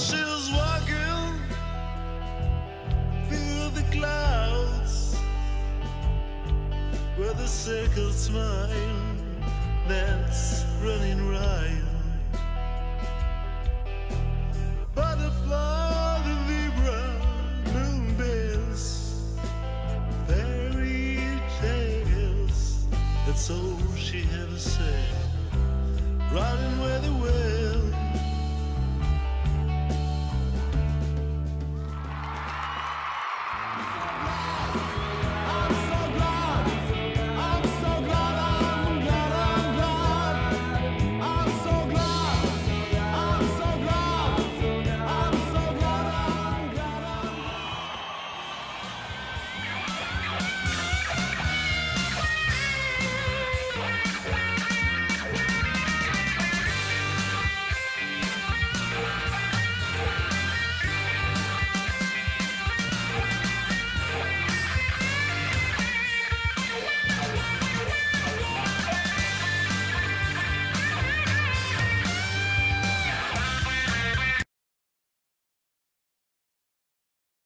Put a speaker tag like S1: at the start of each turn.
S1: she's walking through the clouds with a circle smile that's running wild. Butterfly, the moonbeams, fairy tales. That's all she ever said. Riding where the wind.